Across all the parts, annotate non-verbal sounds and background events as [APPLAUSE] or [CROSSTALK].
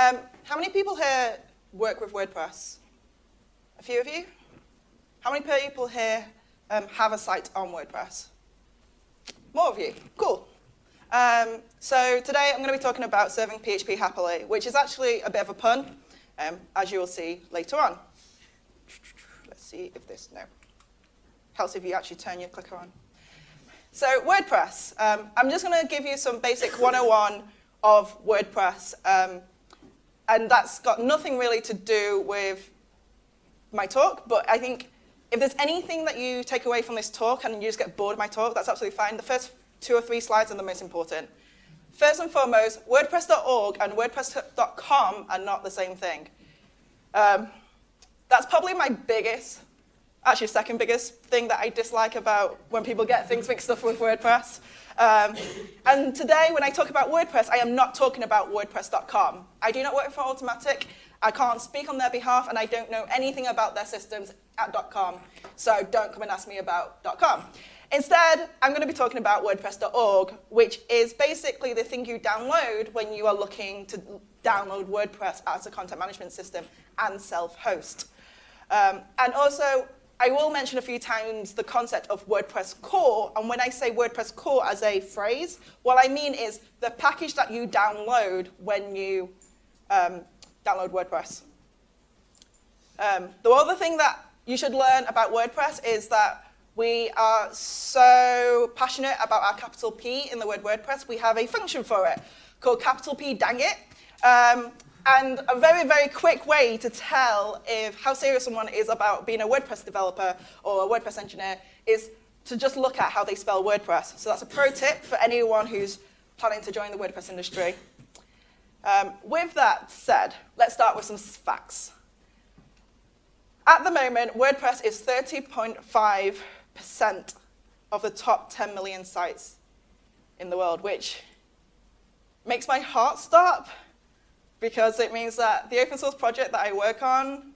Um, how many people here work with WordPress? A few of you? How many people here um, have a site on WordPress? More of you. Cool. Um, so today I'm going to be talking about serving PHP happily, which is actually a bit of a pun, um, as you will see later on. Let's see if this, no. Helps if you actually turn your clicker on. So WordPress. Um, I'm just going to give you some basic 101 of WordPress. And that's got nothing really to do with my talk, but I think if there's anything that you take away from this talk and you just get bored of my talk, that's absolutely fine. The first two or three slides are the most important. First and foremost, WordPress.org and WordPress.com are not the same thing. Um, that's probably my biggest, actually second biggest thing that I dislike about when people get things mixed up with WordPress. Um, and today, when I talk about WordPress, I am not talking about WordPress.com. I do not work for Automattic. I can't speak on their behalf, and I don't know anything about their systems at .com. So don't come and ask me about .com. Instead, I'm going to be talking about WordPress.org, which is basically the thing you download when you are looking to download WordPress as a content management system and self-host. Um, and also, I will mention a few times the concept of WordPress core. And when I say WordPress core as a phrase, what I mean is the package that you download when you um, download WordPress. Um, the other thing that you should learn about WordPress is that we are so passionate about our capital P in the word WordPress, we have a function for it called capital P dang it. Um, and a very, very quick way to tell if how serious someone is about being a WordPress developer or a WordPress engineer is to just look at how they spell WordPress. So that's a pro tip for anyone who's planning to join the WordPress industry. Um, with that said, let's start with some facts. At the moment, WordPress is 30.5 percent of the top 10 million sites in the world, which makes my heart stop because it means that the open source project that I work on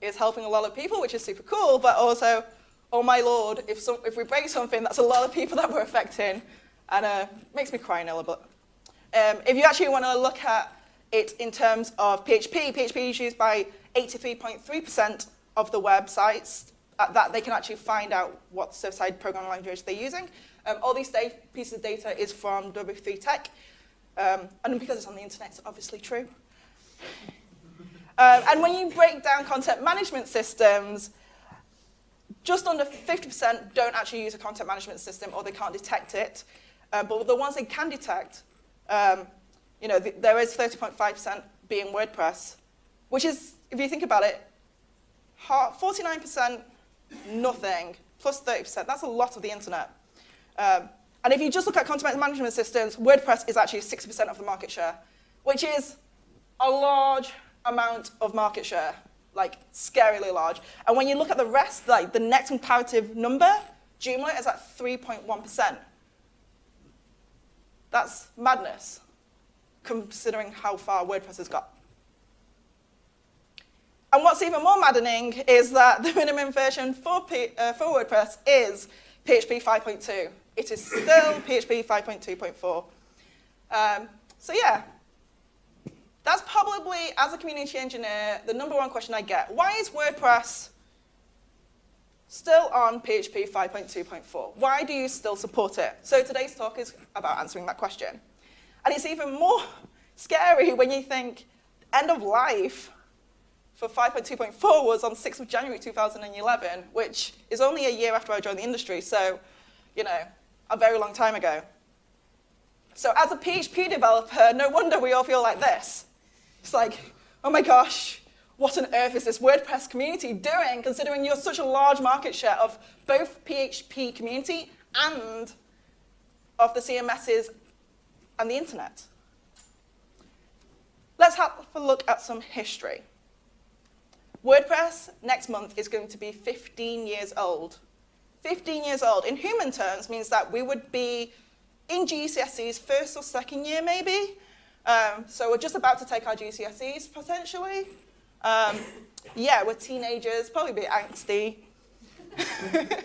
is helping a lot of people, which is super cool, but also, oh my lord, if, some, if we break something, that's a lot of people [LAUGHS] that we're affecting, and uh, makes me cry a little bit. Um, if you actually want to look at it in terms of PHP, PHP is used by 83.3% of the websites that they can actually find out what server-side programming language they're using. Um, all these pieces of data is from W3 Tech, um, and because it's on the internet, it's obviously true. Um, and when you break down content management systems, just under 50% don't actually use a content management system or they can't detect it. Um, but the ones they can detect, um, you know, the, there is 30.5% being WordPress, which is, if you think about it, 49% nothing, plus 30%. That's a lot of the internet. Um, and if you just look at content management systems, WordPress is actually 60% of the market share, which is a large amount of market share, like scarily large. And when you look at the rest, like the next comparative number, Joomla is at 3.1%. That's madness, considering how far WordPress has got. And what's even more maddening is that [LAUGHS] the minimum version for, P, uh, for WordPress is PHP 5.2. It is still PHP 5.2.4. Um, so yeah, that's probably, as a community engineer, the number one question I get. Why is WordPress still on PHP 5.2.4? Why do you still support it? So today's talk is about answering that question. And it's even more [LAUGHS] scary when you think end of life for 5.2.4 was on 6th of January 2011, which is only a year after I joined the industry, so, you know, a very long time ago. So as a PHP developer, no wonder we all feel like this. It's like, oh my gosh, what on earth is this WordPress community doing, considering you're such a large market share of both PHP community and of the CMSs and the internet? Let's have a look at some history. WordPress next month is going to be 15 years old. 15 years old. In human terms means that we would be in GCSEs first or second year maybe. Um, so we're just about to take our GCSEs potentially. Um, yeah, we're teenagers, probably a bit angsty. [LAUGHS]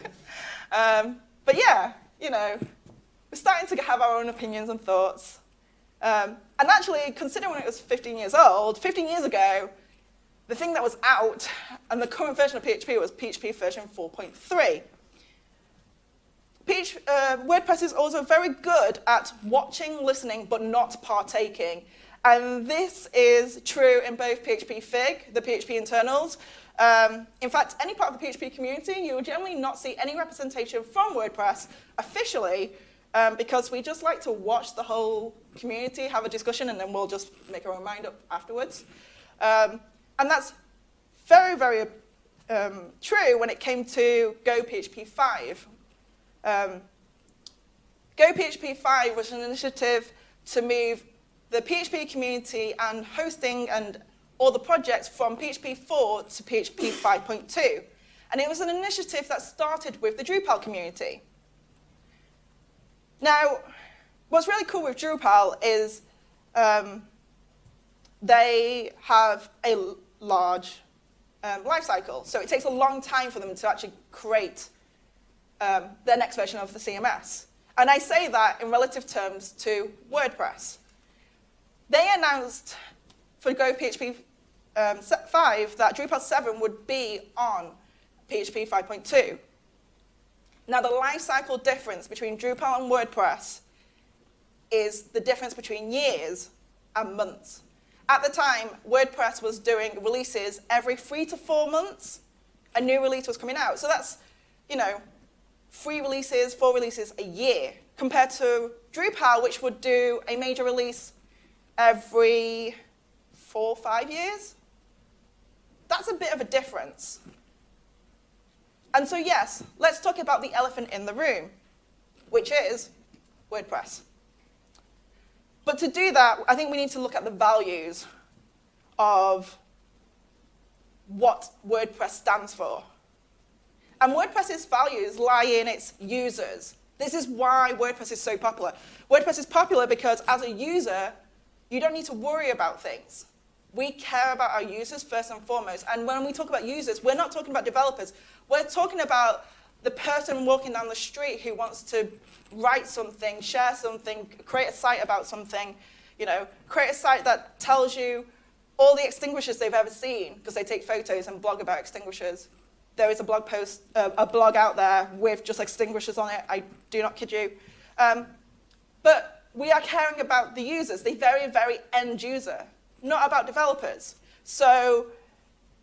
um, but yeah, you know, we're starting to have our own opinions and thoughts. Um, and actually, considering when it was 15 years old, 15 years ago, the thing that was out and the current version of PHP was PHP version 4.3. Uh, WordPress is also very good at watching, listening, but not partaking. And this is true in both PHP-FIG, the PHP internals. Um, in fact, any part of the PHP community, you will generally not see any representation from WordPress officially um, because we just like to watch the whole community have a discussion and then we'll just make our own mind up afterwards. Um, and that's very, very um, true when it came to Go PHP 5. Um, Go PHP 5 was an initiative to move the PHP community and hosting and all the projects from PHP 4 to PHP 5.2. And it was an initiative that started with the Drupal community. Now, what's really cool with Drupal is um, they have a large um, life cycle. So it takes a long time for them to actually create um, their next version of the CMS. And I say that in relative terms to WordPress. They announced for Go PHP um, 5 that Drupal 7 would be on PHP 5.2. Now, the life cycle difference between Drupal and WordPress is the difference between years and months. At the time, WordPress was doing releases every three to four months. A new release was coming out. So that's, you know, three releases, four releases a year, compared to Drupal, which would do a major release every four, five years. That's a bit of a difference. And so, yes, let's talk about the elephant in the room, which is WordPress. But to do that, I think we need to look at the values of what WordPress stands for. And WordPress's values lie in its users. This is why WordPress is so popular. WordPress is popular because as a user, you don't need to worry about things. We care about our users first and foremost. And when we talk about users, we're not talking about developers. We're talking about the person walking down the street who wants to write something, share something, create a site about something, you know, create a site that tells you all the extinguishers they've ever seen because they take photos and blog about extinguishers. There is a blog post, uh, a blog out there with just extinguishers on it. I do not kid you. Um, but we are caring about the users, the very, very end user not about developers. So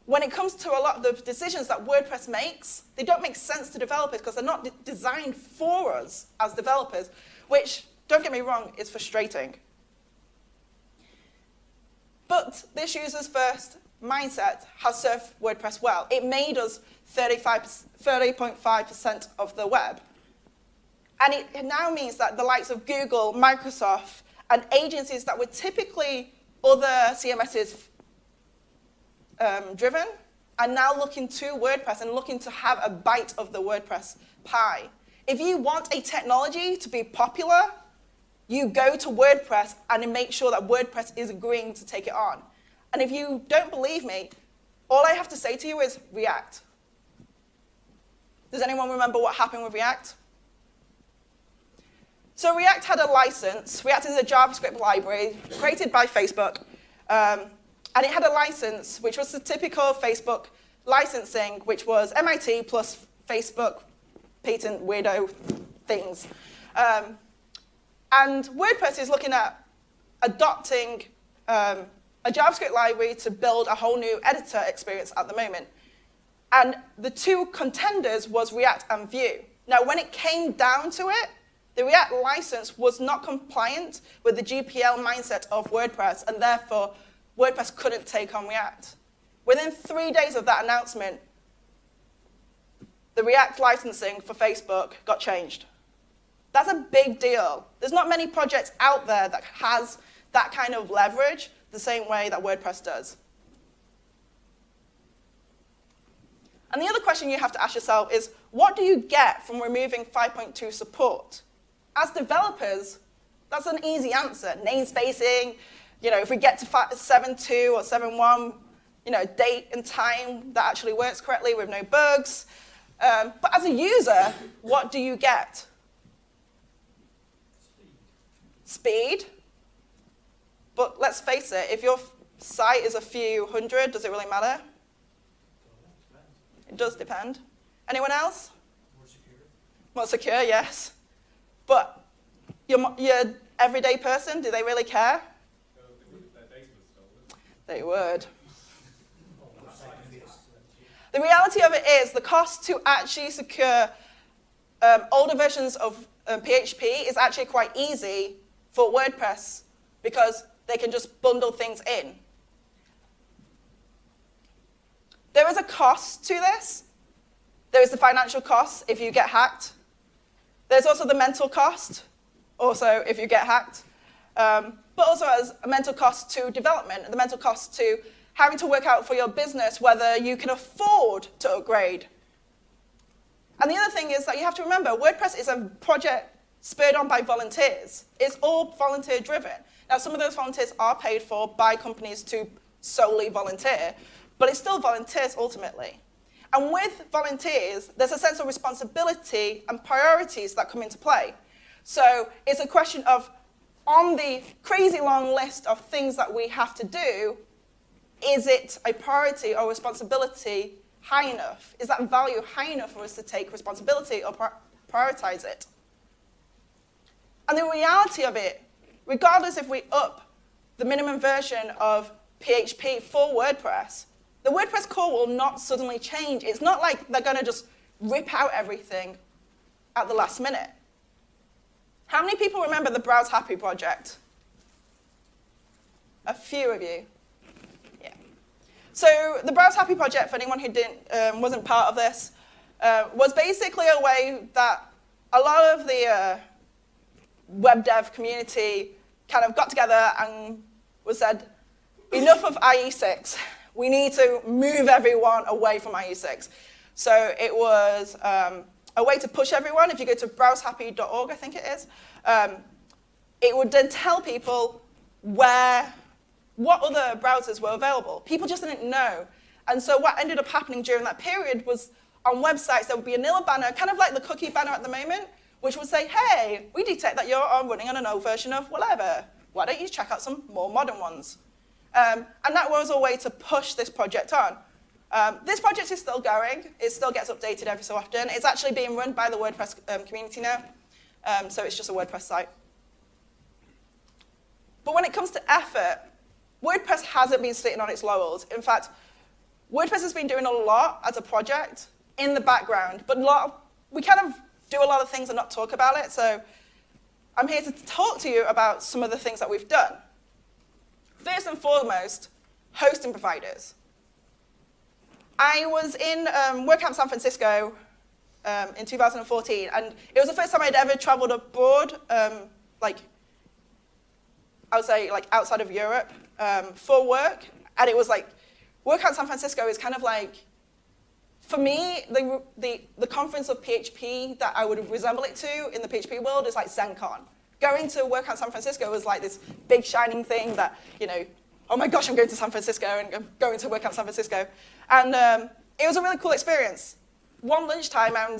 when it comes to a lot of the decisions that WordPress makes, they don't make sense to developers because they're not de designed for us as developers, which, don't get me wrong, is frustrating. But this user's first mindset has served WordPress well. It made us 30.5% of the web. And it now means that the likes of Google, Microsoft, and agencies that were typically other CMSs um, driven are now looking to WordPress and looking to have a bite of the WordPress pie. If you want a technology to be popular, you go to WordPress and make sure that WordPress is agreeing to take it on. And if you don't believe me, all I have to say to you is React. Does anyone remember what happened with React? So React had a license. React is a JavaScript library created by Facebook. Um, and it had a license, which was the typical Facebook licensing, which was MIT plus Facebook patent weirdo things. Um, and WordPress is looking at adopting um, a JavaScript library to build a whole new editor experience at the moment. And the two contenders was React and Vue. Now, when it came down to it, the React license was not compliant with the GPL mindset of WordPress, and therefore WordPress couldn't take on React. Within three days of that announcement, the React licensing for Facebook got changed. That's a big deal. There's not many projects out there that has that kind of leverage the same way that WordPress does. And the other question you have to ask yourself is, what do you get from removing 5.2 support? As developers, that's an easy answer. Namespacing, you know, if we get to 7.2 or 7.1, you know, date and time that actually works correctly with no bugs. Um, but as a user, what do you get? Speed. Speed. But let's face it, if your site is a few hundred, does it really matter? It does depend. Anyone else? More secure. More secure, yes. But your, your everyday person, do they really care? They would. The reality of it is the cost to actually secure um, older versions of um, PHP is actually quite easy for WordPress because they can just bundle things in. There is a cost to this. There is the financial cost if you get hacked. There's also the mental cost, also if you get hacked. Um, but also as a mental cost to development, the mental cost to having to work out for your business whether you can afford to upgrade. And the other thing is that you have to remember WordPress is a project spurred on by volunteers. It's all volunteer driven. Now, some of those volunteers are paid for by companies to solely volunteer, but it's still volunteers ultimately. And with volunteers, there's a sense of responsibility and priorities that come into play. So it's a question of, on the crazy long list of things that we have to do, is it a priority or responsibility high enough? Is that value high enough for us to take responsibility or prioritize it? And the reality of it, regardless if we up the minimum version of PHP for WordPress, the WordPress core will not suddenly change. It's not like they're going to just rip out everything at the last minute. How many people remember the Browse Happy project? A few of you. Yeah. So the Browse Happy project, for anyone who didn't, um, wasn't part of this, uh, was basically a way that a lot of the uh, web dev community kind of got together and was said, enough of IE6 [LAUGHS] we need to move everyone away from IE6. So it was um, a way to push everyone. If you go to browsehappy.org, I think it is, um, it would then tell people where, what other browsers were available. People just didn't know. And so what ended up happening during that period was on websites, there would be a nil banner, kind of like the cookie banner at the moment, which would say, hey, we detect that you're running on an old version of whatever. Why don't you check out some more modern ones? Um, and that was a way to push this project on. Um, this project is still going. It still gets updated every so often. It's actually being run by the WordPress um, community now. Um, so it's just a WordPress site. But when it comes to effort, WordPress hasn't been sitting on its laurels. In fact, WordPress has been doing a lot as a project in the background, but of, we kind of do a lot of things and not talk about it. So I'm here to talk to you about some of the things that we've done. First and foremost, hosting providers. I was in um, San Francisco um, in 2014, and it was the first time I'd ever traveled abroad, um, like, I would say, like, outside of Europe um, for work. And it was like, WordCamp San Francisco is kind of like, for me, the, the, the conference of PHP that I would resemble it to in the PHP world is like ZendCon going to WordCamp San Francisco was like this big shining thing that, you know, oh my gosh, I'm going to San Francisco and I'm going to WordCamp San Francisco. And um, it was a really cool experience. One lunchtime, I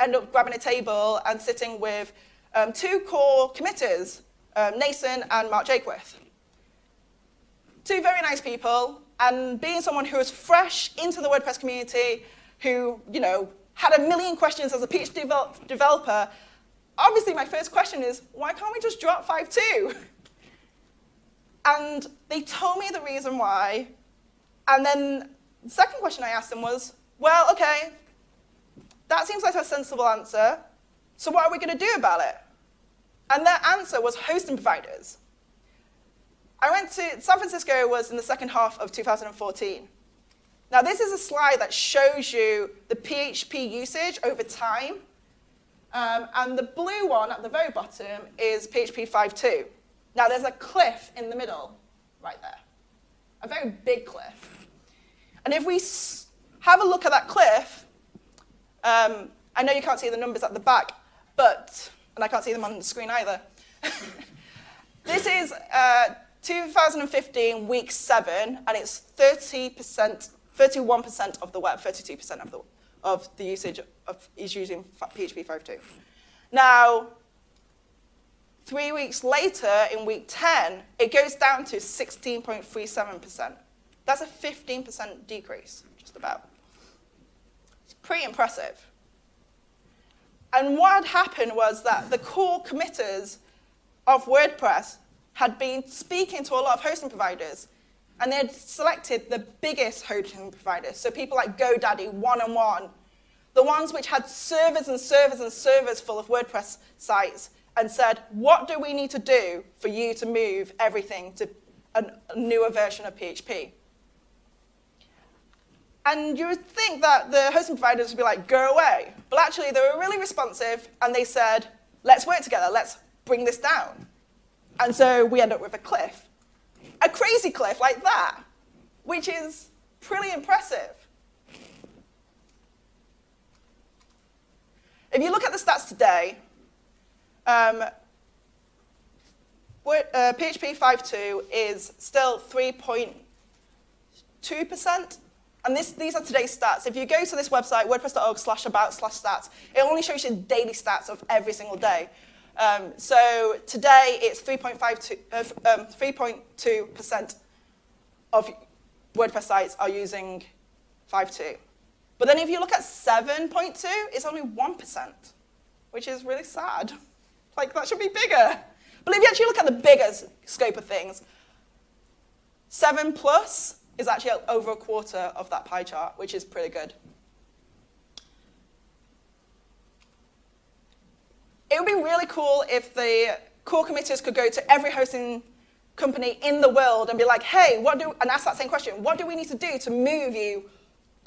ended up grabbing a table and sitting with um, two core committers, um, Nacin and Mark Jaquith. Two very nice people, and being someone who was fresh into the WordPress community, who, you know, had a million questions as a PHP develop developer, obviously my first question is, why can't we just drop 5.2? [LAUGHS] And they told me the reason why. And then the second question I asked them was, well, okay, that seems like a sensible answer. So what are we going to do about it? And their answer was hosting providers. I went to, San Francisco was in the second half of 2014. Now this is a slide that shows you the PHP usage over time um, and the blue one at the very bottom is PHP 5.2. Now there's a cliff in the middle, right there. A very big cliff. And if we have a look at that cliff, um, I know you can't see the numbers at the back, but, and I can't see them on the screen either. [LAUGHS] this is uh, 2015, week seven, and it's 30%, 31% of the web, 32% of the of the usage of, is using PHP 5.2. Now, Three weeks later, in week 10, it goes down to 16.37%. That's a 15% decrease, just about. It's pretty impressive. And what had happened was that the core committers of WordPress had been speaking to a lot of hosting providers, and they had selected the biggest hosting providers. So people like GoDaddy, One and One, the ones which had servers and servers and servers full of WordPress sites, and said, what do we need to do for you to move everything to a, newer version of PHP? And you would think that the hosting providers would be like, go away. But actually, they were really responsive, and they said, let's work together, let's bring this down. And so we end up with a cliff. A crazy cliff like that, which is pretty impressive. If you look at the stats today, um, uh, PHP 5.2 is still 3.2%. And this, these are today's stats. If you go to this website, wordpress.org slash about slash stats, it only shows you daily stats of every single day. Um, so today it's 3.52% uh, um, of WordPress sites are using 5.2. But then if you look at 7.2, it's only 1%, which is really sad. [LAUGHS] Like, that should be bigger. But if you actually look at the bigger scope of things, 7 plus is actually over a quarter of that pie chart, which is pretty good. It would be really cool if the core committees could go to every hosting company in the world and be like, hey, what do, and ask that same question, what do we need to do to move you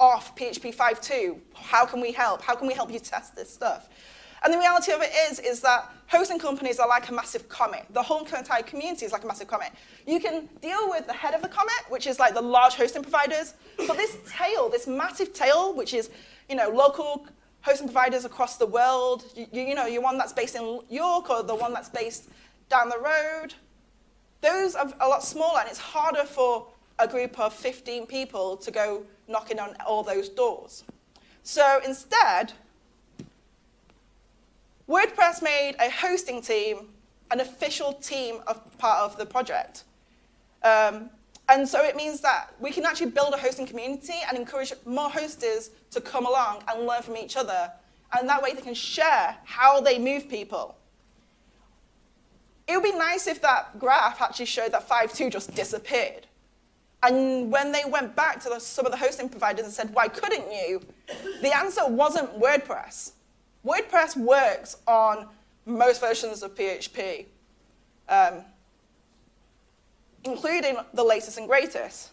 off PHP 5.2? How can we help? How can we help you test this stuff? And the reality of it is, is that hosting companies are like a massive comet. The whole entire community is like a massive comet. You can deal with the head of the comet, which is like the large hosting providers, but this tail, this massive tail, which is you know, local hosting providers across the world, you, you know, your one that's based in York or the one that's based down the road, those are a lot smaller, and it's harder for a group of 15 people to go knocking on all those doors. So instead, WordPress made a hosting team an official team of part of the project. Um, and so it means that we can actually build a hosting community and encourage more hosters to come along and learn from each other. And that way they can share how they move people. It would be nice if that graph actually showed that 5.2 just disappeared. And when they went back to the, some of the hosting providers and said, why couldn't you? The answer wasn't WordPress. WordPress works on most versions of PHP, um, including the latest and greatest.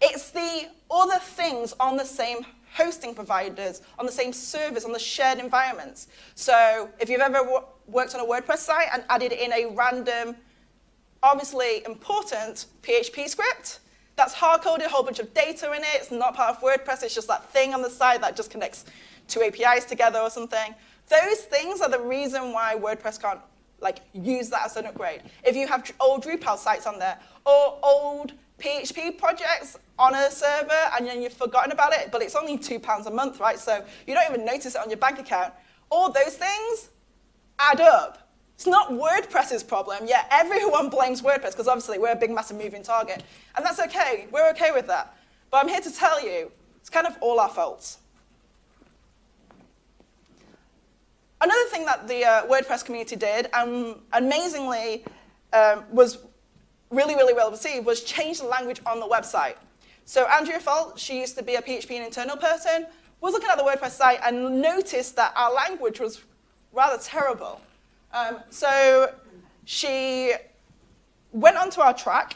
It's the other things on the same hosting providers, on the same servers, on the shared environments. So if you've ever worked on a WordPress site and added in a random, obviously important PHP script, that's hard-coded, a whole bunch of data in it. It's not part of WordPress. It's just that thing on the side that just connects two APIs together or something. Those things are the reason why WordPress can't like use that as an upgrade. If you have old Drupal sites on there or old PHP projects on a server and then you've forgotten about it, but it's only two pounds a month, right? So you don't even notice it on your bank account. All those things add up. It's not WordPress's problem. Yeah, everyone [LAUGHS] blames WordPress because obviously we're a big, massive moving target. And that's okay. We're okay with that. But I'm here to tell you, it's kind of all our faults. Another thing that the uh, WordPress community did, and um, amazingly um, was really, really well received, was change the language on the website. So Andrea Faulds, she used to be a PHP and internal person, was looking at the WordPress site and noticed that our language was rather terrible. Um, so she went onto our Trac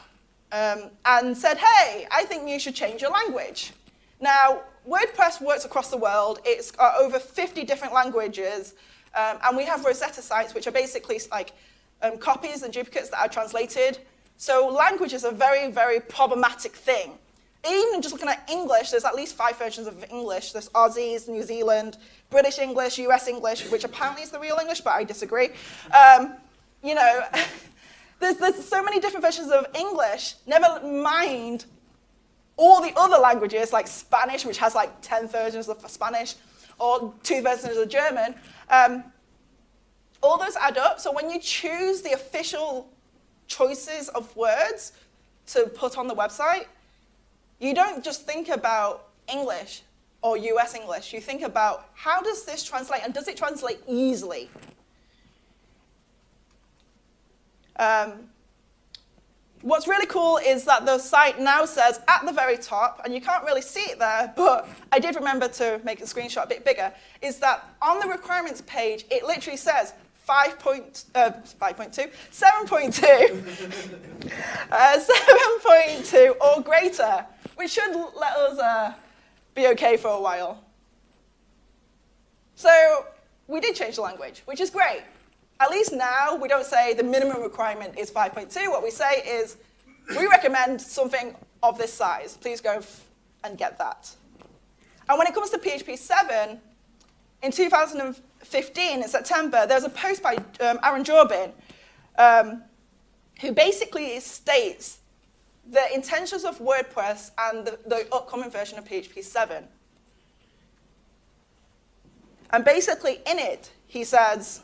um, and said, hey, I think you should change your language. Now, WordPress works across the world. It's over 50 different languages, um, and we have Rosetta sites, which are basically like um, copies and duplicates that are translated. So language is a very, very problematic thing. Even just looking at English, there's at least five versions of English. There's Aussies, New Zealand, British English, US English, which apparently is the real English, but I disagree. Um, you know, [LAUGHS] there's, there's so many different versions of English, never mind all the other languages, like Spanish, which has like 10 versions of Spanish, or two versions of German. Um, all those add up. So when you choose the official choices of words to put on the website, you don't just think about English or US English. You think about how does this translate and does it translate easily? Um, what's really cool is that the site now says at the very top, and you can't really see it there, but I did remember to make the screenshot a bit bigger, is that on the requirements page, it literally says 5 point, uh, 5.2, 7.2, [LAUGHS] uh, 7.2 or greater, which should let us uh, be okay for a while. So we did change the language, which is great. At least now we don't say the minimum requirement is 5.2. What we say is we recommend something of this size. Please go and get that. And when it comes to PHP 7, in 2015, in September, there was a post by um, Aaron Jorbin um, who basically states the intentions of WordPress and the, the upcoming version of PHP 7. And basically, in it, he says,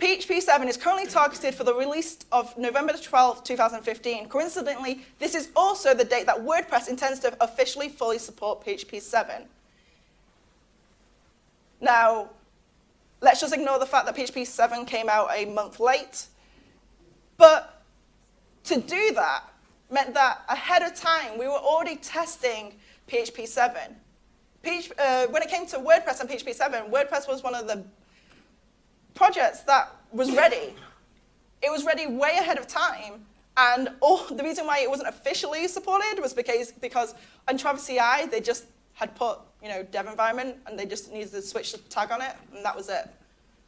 PHP 7 is currently targeted for the release of November 12, 2015. Coincidentally, this is also the date that WordPress intends to officially fully support PHP 7. Now, let's just ignore the fact that PHP 7 came out a month late. But to do that meant that ahead of time, we were already testing PHP 7. PHP, uh, when it came to WordPress and PHP 7, WordPress was one of the projects that was ready. It was ready way ahead of time. And all, the reason why it wasn't officially supported was because, because on Travis CI, they just had put you know, dev environment, and they just needed to switch the tag on it, and that was it.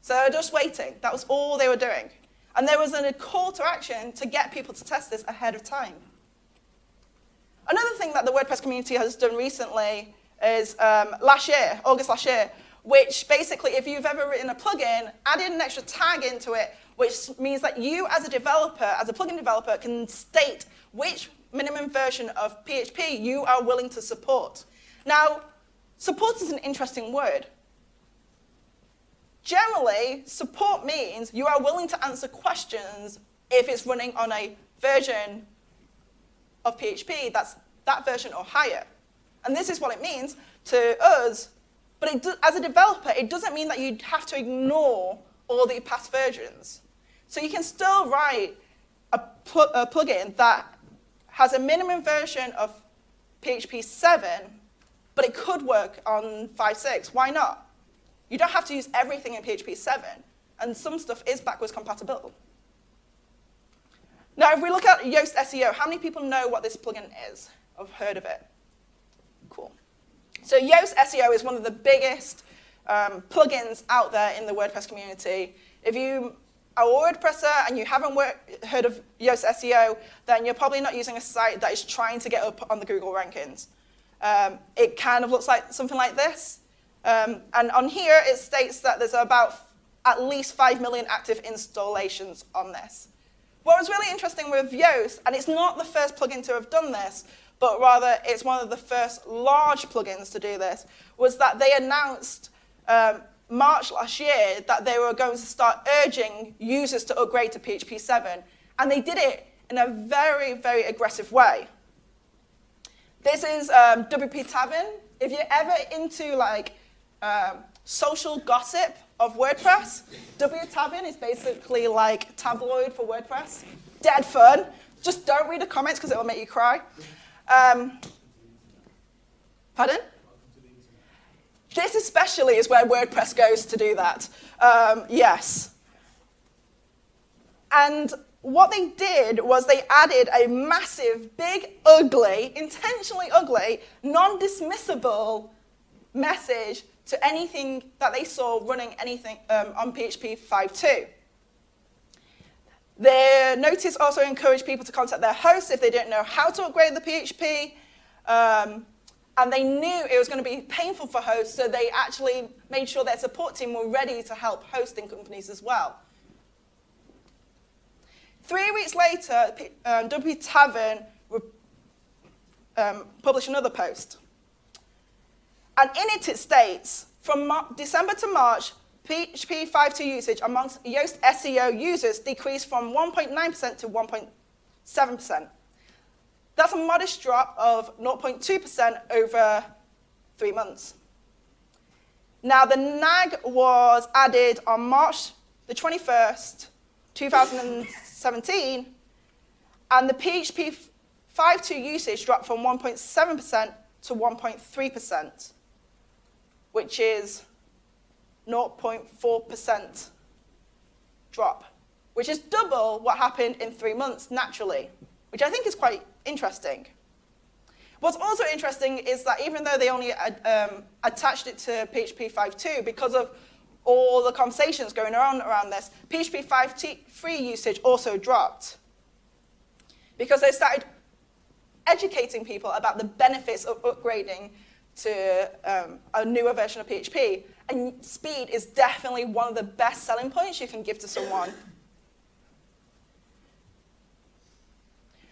So just waiting. That was all they were doing. And there was a call to action to get people to test this ahead of time. Another thing that the WordPress community has done recently is um, last year, August last year, which basically, if you've ever written a plugin, added an extra tag into it, which means that you as a developer, as a plugin developer, can state which minimum version of PHP you are willing to support. Now, support is an interesting word. Generally, support means you are willing to answer questions if it's running on a version of PHP that's that version or higher. And this is what it means to us, but do, as a developer, it doesn't mean that you have to ignore all the past versions. So you can still write a, pl a plugin that has a minimum version of PHP 7 but it could work on 5.6. Why not? You don't have to use everything in PHP 7, and some stuff is backwards compatible. Now, if we look at Yoast SEO, how many people know what this plugin is? I've heard of it. Cool. So Yoast SEO is one of the biggest um, plugins out there in the WordPress community. If you are a WordPresser and you haven't heard of Yoast SEO, then you're probably not using a site that is trying to get up on the Google rankings. Um, it kind of looks like something like this. Um, and on here, it states that there's about at least 5 million active installations on this. What was really interesting with Yoast, and it's not the first plugin to have done this, but rather it's one of the first large plugins to do this, was that they announced um, March last year that they were going to start urging users to upgrade to PHP 7. And they did it in a very, very aggressive way. This is um, WP Tavern. If you're ever into like um, social gossip of WordPress, WP Tavern is basically like tabloid for WordPress. Dead fun. Just don't read the comments because it will make you cry. Um, pardon? This especially is where WordPress goes to do that. Um, yes. And what they did was they added a massive, big, ugly, intentionally ugly, non-dismissible message to anything that they saw running anything um, on PHP 5.2. Their notice also encouraged people to contact their hosts if they didn't know how to upgrade the PHP. Um, and they knew it was going to be painful for hosts, so they actually made sure their support team were ready to help hosting companies as well. Three weeks later, um, WP Tavern um, published another post. And in it, it states, from Mar December to March, PHP 5.2 usage amongst Yoast SEO users decreased from 1.9% to 1.7%. That's a modest drop of 0.2% over three months. Now, the NAG was added on March the 21st, 2017, and the PHP 5.2 usage dropped from 1.7% to 1.3%, which is 0.4% drop, which is double what happened in three months naturally, which I think is quite interesting. What's also interesting is that even though they only um, attached it to PHP 5.2, because of all the conversations going on around this, PHP 5.3 usage also dropped. Because they started educating people about the benefits of upgrading to um, a newer version of PHP. And speed is definitely one of the best selling points you can give to someone.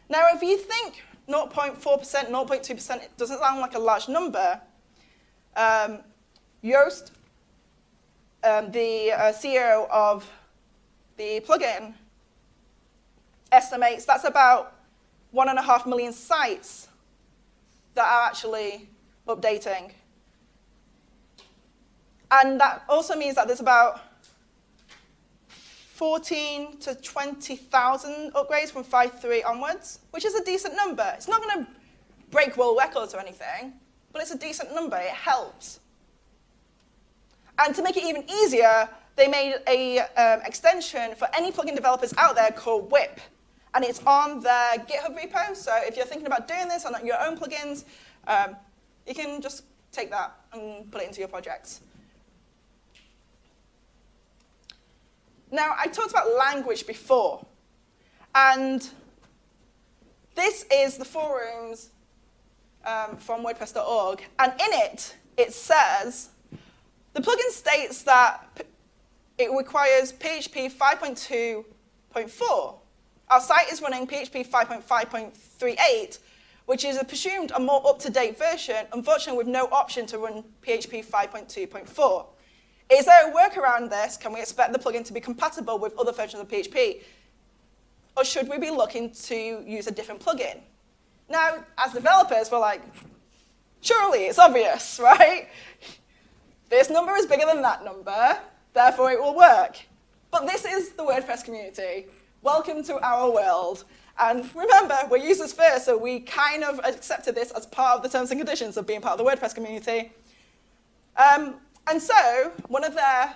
Now, if you think 0.4%, 0.2% doesn't sound like a large number, um, Joost, um, the uh, CEO of the plugin, estimates that's about one and a half million sites that are actually updating. And that also means that there's about 14 to 20,000 upgrades from 5.3 onwards, which is a decent number. It's not going to break world records or anything, but it's a decent number. It helps. And to make it even easier, they made an um, extension for any plugin developers out there called Whip. And it's on their GitHub repo. So if you're thinking about doing this on your own plugins, um, you can just take that and put it into your projects. Now, I talked about language before, and this is the forums um, from WordPress.org, and in it, it says, the plugin states that it requires PHP 5.2.4. Our site is running PHP 5.5.38, which is a presumed a more up-to-date version, unfortunately with no option to run PHP 5.2.4. Is there a workaround this? Can we expect the plugin to be compatible with other versions of PHP? Or should we be looking to use a different plugin? Now, as developers, we're like, surely it's obvious, [LAUGHS] right? This number is bigger than that number, therefore it will work. But this is the WordPress community. Welcome to our world. And remember, we're users first, so we kind of accepted this as part of the terms and conditions of being part of the WordPress community. Um, and so one of their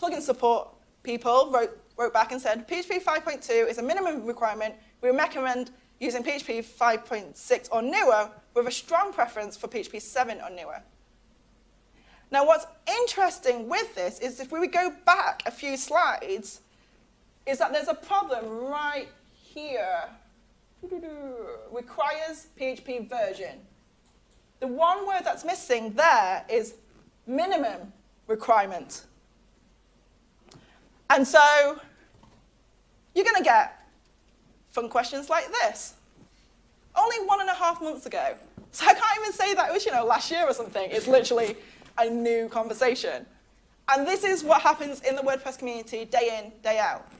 plugin support people wrote, wrote back and said, PHP 5.2 is a minimum requirement. We recommend using PHP 5.6 or newer with a strong preference for PHP 7 or newer. Now, what's interesting with this is if we go back a few slides, is that there's a problem right here requires PHP version. The one word that's missing there is minimum requirement. And so you're going to get fun questions like this. Only one and a half months ago. So I can't even say that it was, you know, last year or something. It's literally a new conversation. And this is what happens in the WordPress community day in, day out.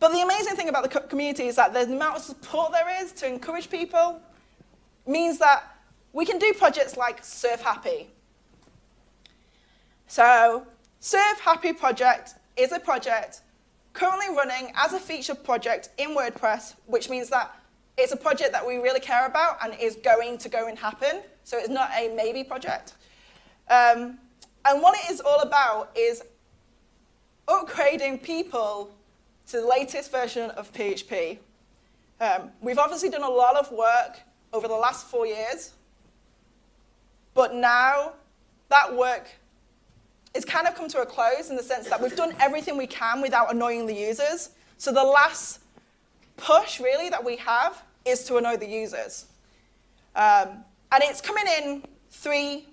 But the amazing thing about the community is that the amount of support there is to encourage people means that we can do projects like Serve Happy. So, Serve Happy project is a project currently running as a feature project in WordPress, which means that it's a project that we really care about and is going to go and happen. So it's not a maybe project. Um, and what it is all about is upgrading people to the latest version of PHP. Um, we've obviously done a lot of work over the last four years, but now that work is kind of come to a close in the sense that we've done everything we can without annoying the users. So the last push, really, that we have is to annoy the users. Um, and it's coming in three,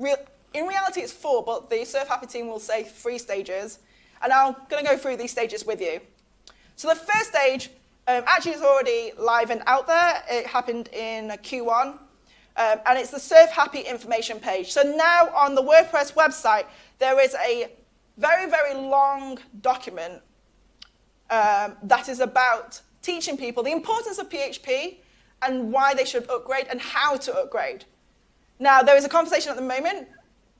real, in reality it's four, but the Serve Happy team will say three stages. And I'm going to go through these stages with you. So the first stage um, actually is already live and out there. It happened in Q1. Um, and it's the Serve Happy information page. So now on the WordPress website, there is a very, very long document um, that is about teaching people the importance of PHP and why they should upgrade and how to upgrade. Now, there is a conversation at the moment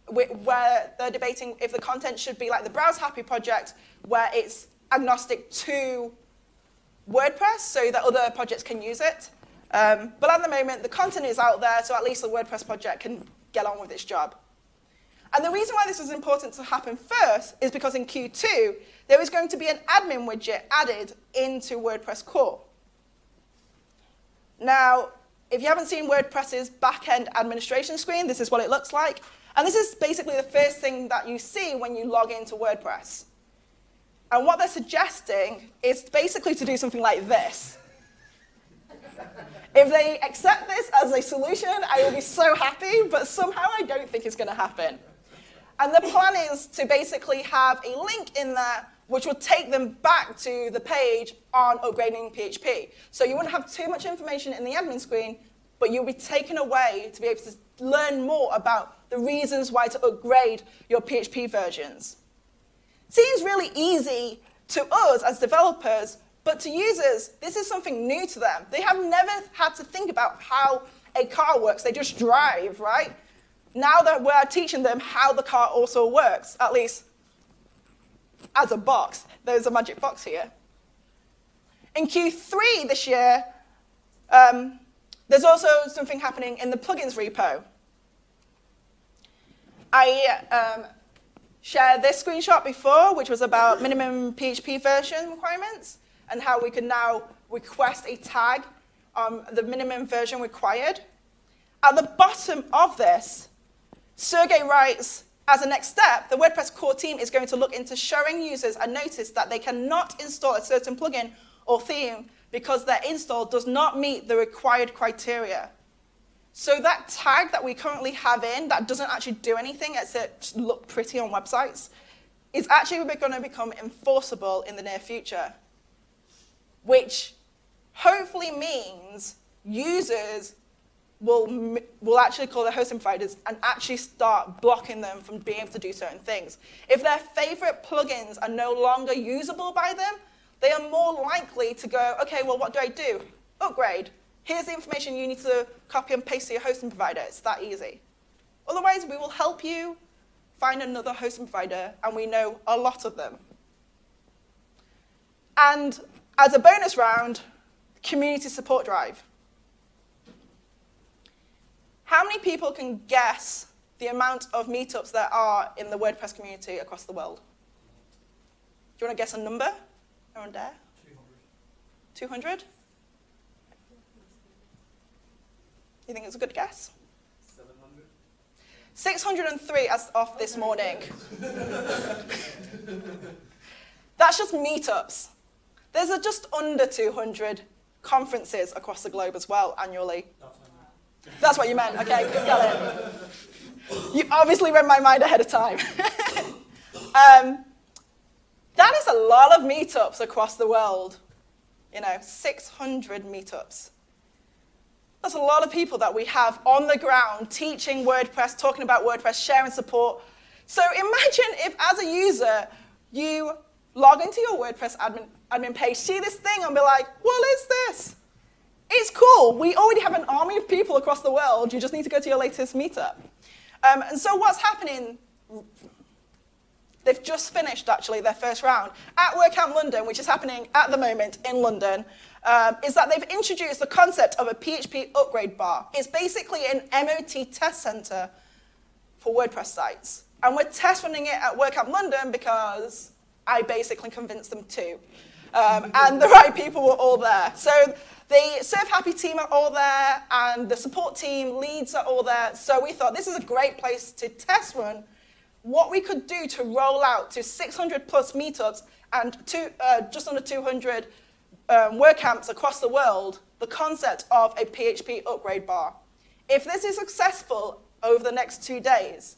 where they're debating if the content should be like the Browse Happy project, where it's agnostic to WordPress so that other projects can use it. Um, but at the moment, the content is out there, so at least the WordPress project can get on with its job. And the reason why this was important to happen first is because in Q2, there is going to be an admin widget added into WordPress core. Now, if you haven't seen WordPress's back-end administration screen, this is what it looks like. And this is basically the first thing that you see when you log into WordPress. And what they're suggesting is basically to do something like this. If they accept this as a solution, I will be so happy, but somehow I don't think it's going to happen. And the plan is to basically have a link in there which will take them back to the page on upgrading PHP. So you wouldn't have too much information in the admin screen, but you'll be taken away to be able to learn more about the reasons why to upgrade your PHP versions. Seems really easy to us as developers, but to users, this is something new to them. They have never had to think about how a car works. They just drive, right? Now that we're teaching them how the car also works, at least as a box, there's a magic box here. In Q3 this year, um, there's also something happening in the plugins repo. I um, shared this screenshot before, which was about minimum PHP version requirements and how we can now request a tag on the minimum version required. At the bottom of this, Sergey writes, as a next step, the WordPress core team is going to look into showing users a notice that they cannot install a certain plugin or theme because their install does not meet the required criteria. So that tag that we currently have in that doesn't actually do anything except look pretty on websites is actually going to become enforceable in the near future, which hopefully means users will, will actually call their hosting providers and actually start blocking them from being able to do certain things. If their favorite plugins are no longer usable by them, they are more likely to go, okay, well, what do I do? Upgrade. Here's the information you need to copy and paste to your hosting provider. It's that easy. Otherwise, we will help you find another hosting provider, and we know a lot of them. And as a bonus round, community support drive. How many people can guess the amount of meetups there are in the WordPress community across the world? Do you want to guess a number? Around there? 200. 200? You think it's a good guess? 700. 603 as of this morning. [LAUGHS] That's just meetups. There's just under 200 conferences across the globe as well annually. That's what you meant. Okay. You obviously read my mind ahead of time. [LAUGHS] um, that is a lot of meetups across the world. You know, 600 meetups. That's a lot of people that we have on the ground teaching WordPress, talking about WordPress, sharing support. So imagine if, as a user, you log into your WordPress admin, admin page, see this thing, and be like, what is this? It's cool. We already have an army of people across the world. You just need to go to your latest meetup. Um, and so what's happening They've just finished, actually, their first round at WordCamp London, which is happening at the moment in London, um, is that they've introduced the concept of a PHP upgrade bar. It's basically an MOT test center for WordPress sites. And we're test running it at WordCamp London because I basically convinced them to. Um, and the right people were all there. So the Serve Happy team are all there, and the support team leads are all there. So we thought this is a great place to test run what we could do to roll out to 600 plus meetups and two, uh, just under 200 um, WordCamps across the world, the concept of a PHP upgrade bar. If this is successful over the next two days,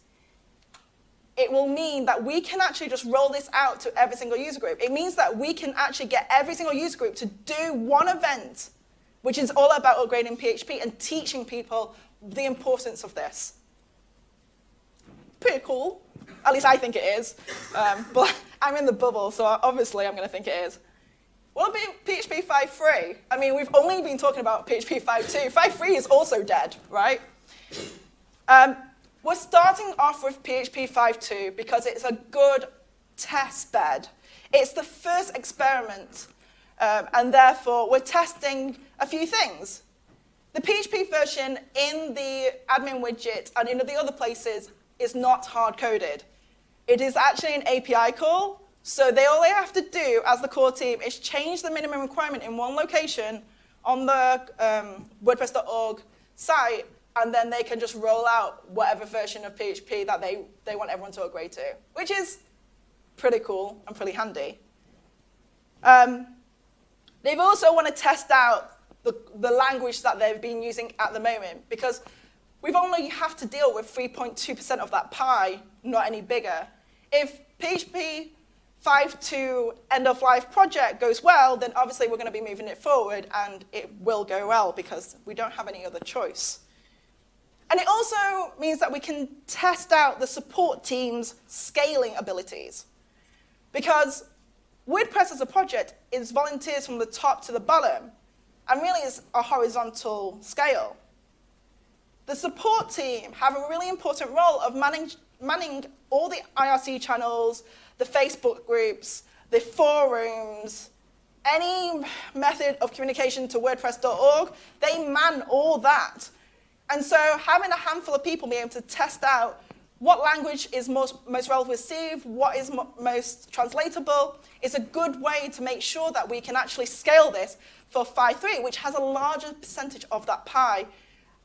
it will mean that we can actually just roll this out to every single user group. It means that we can actually get every single user group to do one event which is all about upgrading PHP and teaching people the importance of this. Pretty cool. At least I think it is. Um, [LAUGHS] but I'm in the bubble, so obviously I'm going to think it is. What about PHP 5.3? I mean, we've only been talking about PHP 5.2. 5.3 is also dead, right? Um, we're starting off with PHP 5.2 because it's a good test bed. It's the first experiment, um, and therefore we're testing a few things. The PHP version in the admin widget and in the other places is not hard-coded. It is actually an API call, so they, all they have to do as the core team is change the minimum requirement in one location on the um, WordPress.org site, and then they can just roll out whatever version of PHP that they, they want everyone to upgrade to, which is pretty cool and pretty handy. Um, they've also want to test out the, the language that they've been using at the moment, because we've only have to deal with 3.2% of that pie, not any bigger. If PHP 5.2 end of life project goes well, then obviously we're going to be moving it forward and it will go well because we don't have any other choice. And it also means that we can test out the support team's scaling abilities. Because WordPress as a project is volunteers from the top to the bottom and really is a horizontal scale. The support team have a really important role of manning, manning all the IRC channels, the Facebook groups, the forums, any method of communication to WordPress.org, they man all that. And so having a handful of people be able to test out what language is most, most well received, what is mo most translatable, is a good way to make sure that we can actually scale this for 5.3, which has a larger percentage of that pie.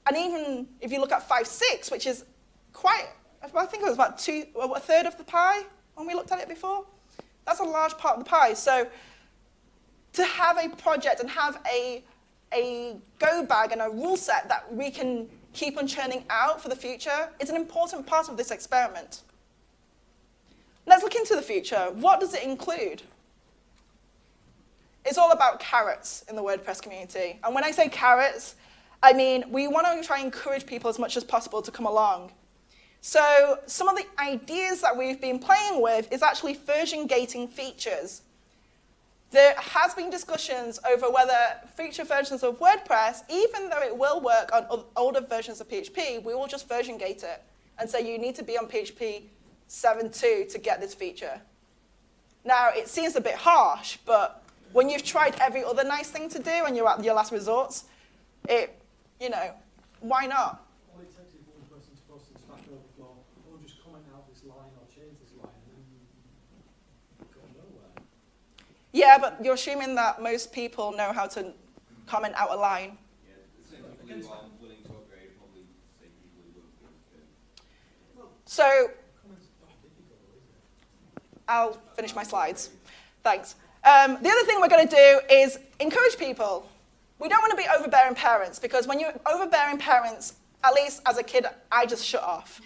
And even if you look at 5.6, which is quite, I think it was about two, a third of the pie, when we looked at it before? That's a large part of the pie. So to have a project and have a, a go bag and a rule set that we can keep on churning out for the future is an important part of this experiment. Let's look into the future. What does it include? It's all about carrots in the WordPress community. And when I say carrots, I mean we want to try and encourage people as much as possible to come along. So some of the ideas that we've been playing with is actually version gating features. There has been discussions over whether future versions of WordPress, even though it will work on older versions of PHP, we will just version gate it and say you need to be on PHP 7.2 to get this feature. Now, it seems a bit harsh, but when you've tried every other nice thing to do and you're at your last resorts, it, you know, why not? Yeah, but you're assuming that most people know how to comment out a line. So, I'll finish my slides. Thanks. Um, the other thing we're going to do is encourage people. We don't want to be overbearing parents because when you're overbearing parents, at least as a kid, I just shut off.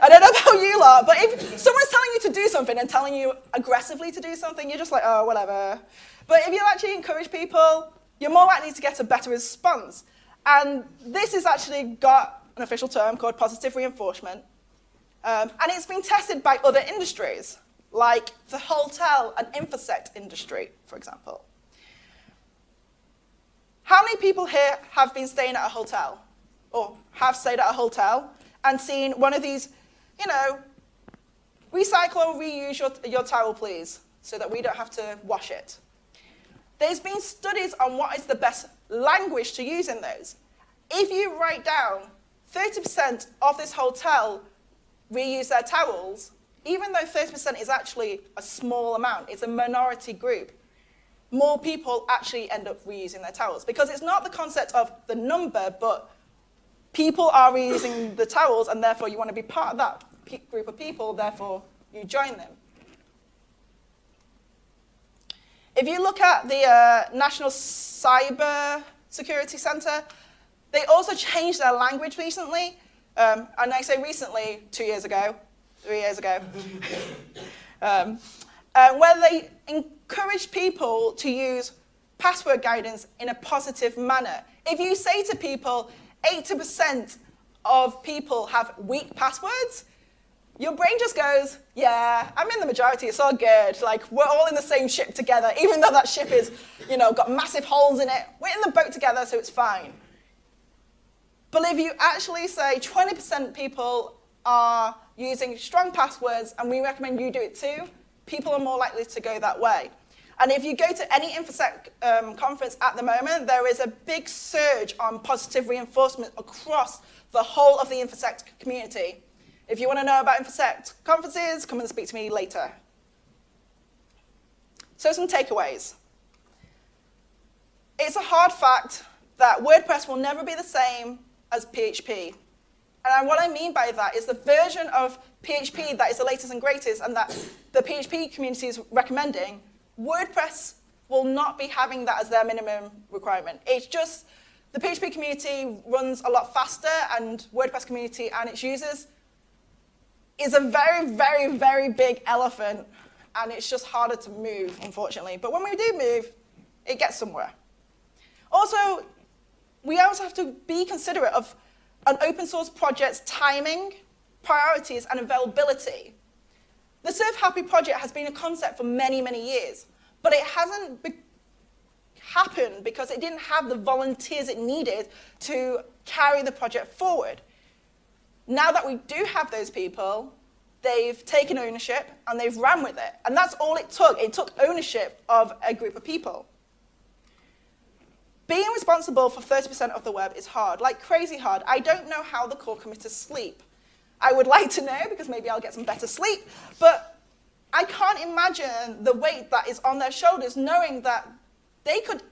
I don't know about you lot, but if someone's telling you to do something and telling you aggressively to do something, you're just like, oh, whatever. But if you actually encourage people, you're more likely to get a better response. And this has actually got an official term called positive reinforcement. Um, and it's been tested by other industries, like the hotel and infosec industry, for example. How many people here have been staying at a hotel? Or have stayed at a hotel and seen one of these you know, recycle or reuse your, your towel, please, so that we don't have to wash it. There's been studies on what is the best language to use in those. If you write down 30% of this hotel reuse their towels, even though 30% is actually a small amount, it's a minority group, more people actually end up reusing their towels. Because it's not the concept of the number, but people are reusing the towels, and therefore you want to be part of that group of people, therefore you join them. If you look at the uh, National Cyber Security Center, they also changed their language recently. Um, and I say recently, two years ago, three years ago, [LAUGHS] um, uh, where they encourage people to use password guidance in a positive manner. If you say to people, 80% of people have weak passwords, your brain just goes, yeah, I'm in the majority, it's all good. Like, we're all in the same ship together, [LAUGHS] even though that ship is, you know, got massive holes in it. We're in the boat together, so it's fine. But if you actually say 20% people are using strong passwords and we recommend you do it too, people are more likely to go that way. And if you go to any InfoSec um, conference at the moment, there is a big surge on positive reinforcement across the whole of the InfoSec community. If you want to know about InfoSec conferences, come and speak to me later. So some takeaways. It's a hard fact that WordPress will never be the same as PHP. And what I mean by that is the version of PHP that is the latest and greatest and that the PHP community is recommending, WordPress will not be having that as their minimum requirement. It's just the PHP community runs a lot faster and WordPress community and its users is a very, very, very big elephant and it's just harder to move, unfortunately. But when we do move, it gets somewhere. Also, we also have to be considerate of an open source project's timing, priorities, and availability. The Serve Happy project has been a concept for many, many years, but it hasn't be happened because it didn't have the volunteers it needed to carry the project forward. Now that we do have those people, they've taken ownership and they've ran with it. And that's all it took. It took ownership of a group of people. Being responsible for 30% of the web is hard, like crazy hard. I don't know how the core committers sleep. I would like to know because maybe I'll get some better sleep, but I can't imagine the weight that is on their shoulders knowing that they could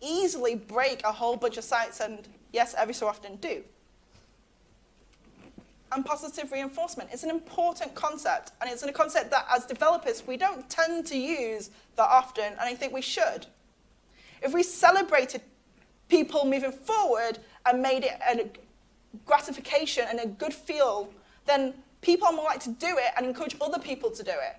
easily break a whole bunch of sites and, yes, every so often do. And positive reinforcement is an important concept, and it's a concept that as developers we don't tend to use that often, and I think we should. If we celebrated people moving forward and made it a gratification and a good feel, then people are more likely to do it and encourage other people to do it.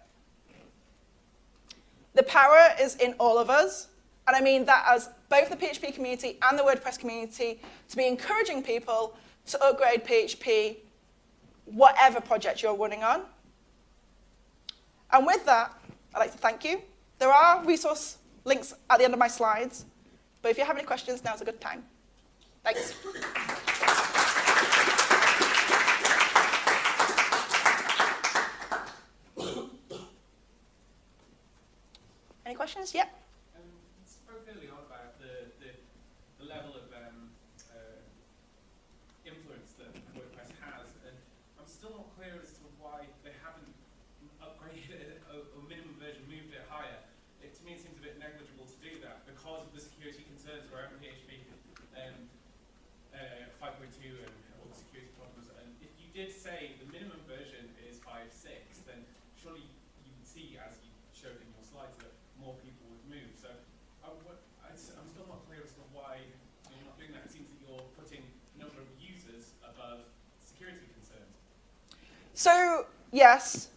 The power is in all of us, and I mean that as both the PHP community and the WordPress community to be encouraging people to upgrade PHP, whatever project you're running on. And with that, I'd like to thank you. There are resource links at the end of my slides. But if you have any questions, now's a good time. Thanks. Any questions? Yep. Um, you spoke earlier on about the, the, the level of um, uh, influence that WordPress has, and I'm still not clear as to why they haven't upgraded it or, or minimum version moved it higher. It, to me, it seems a bit negligible to do that because of the security concerns around PHP um, uh, 5.2 and all the security problems. And if you did say the minimum version is 5.6, then surely you would see, as you showed in your slides, that more people would move. So I, am still not clear as to why you're not doing that. It seems that you're putting the number of users above security concerns. So, yes,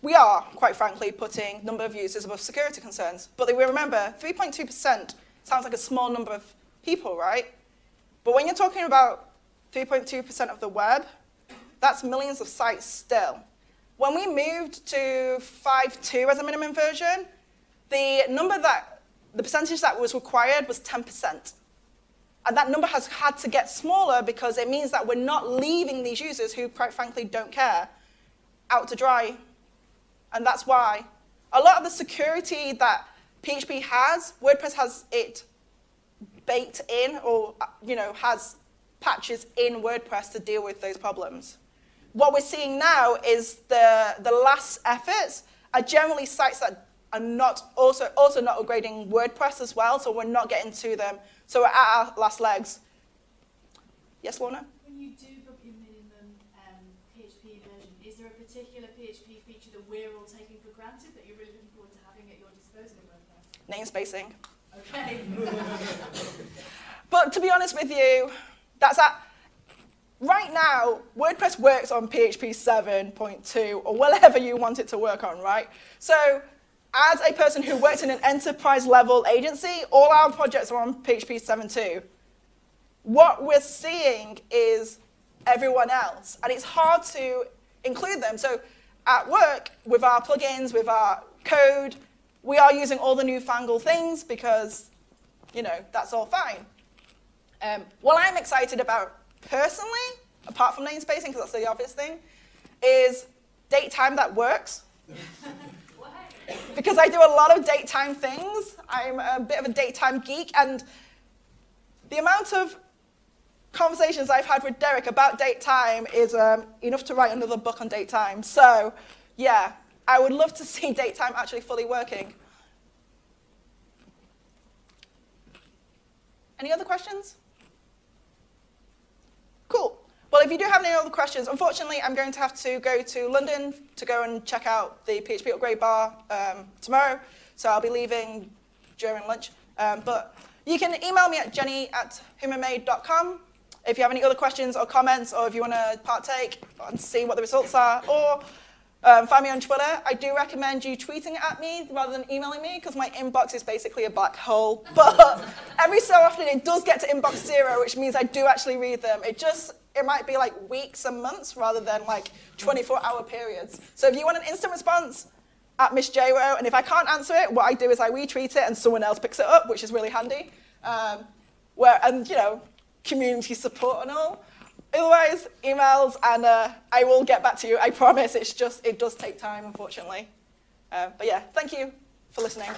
we are, quite frankly, putting number of users above security concerns. But we remember, 3.2% sounds like a small number of people, right? But when you're talking about 3.2% of the web, that's millions of sites still. When we moved to 5.2 as a minimum version, the number that, the percentage that was required was 10%. And that number has had to get smaller because it means that we're not leaving these users who, quite frankly, don't care out to dry. And that's why a lot of the security that PHP has, WordPress has it baked in or you know, has patches in WordPress to deal with those problems. What we're seeing now is the, the last efforts are generally sites that are not also, also not upgrading WordPress as well, so we're not getting to them. So we're at our last legs. Yes, Lorna? When you do book your minimum um, PHP version, is there a particular PHP feature that we're all taking for granted that you're really looking forward to having at your disposal in WordPress? Namespacing. Okay. [LAUGHS] but to be honest with you, that's that. right now, WordPress works on PHP 7.2 or whatever you want it to work on, right? So as a person who works in an enterprise level agency, all our projects are on PHP 7.2. What we're seeing is everyone else, and it's hard to include them. So at work, with our plugins, with our code, we are using all the newfangled things because, you know, that's all fine. Um, what I'm excited about personally, apart from namespacing, because that's the obvious thing, is date time that works. because I do a lot of date time things. I'm a bit of a date time geek, and the amount of conversations I've had with Derick about date time is um, enough to write another book on date time. So, yeah, I would love to see [LAUGHS] date time actually fully working. Any other questions? Cool. Well, if you do have any other questions, unfortunately, I'm going to have to go to London to go and check out the PHP Upgrade Bar um, tomorrow. So I'll be leaving during lunch. Um, but you can email me at jenny at humanmade.com if you have any other questions or comments, or if you want to partake and see what the results are, or um, find me on Twitter. I do recommend you tweeting at me rather than emailing me because my inbox is basically a black hole. [LAUGHS] But every so often it does get to inbox zero, which means I do actually read them. It just it might be like weeks and months rather than like 24 hour periods. So if you want an instant response, at Miss JRO, and if I can't answer it, what I do is I retweet it and someone else picks it up, which is really handy. Um, where, and you know, community support and all. Otherwise, emails, and uh, I will get back to you. I promise. It's just it does take time, unfortunately. Uh, but yeah, thank you for listening.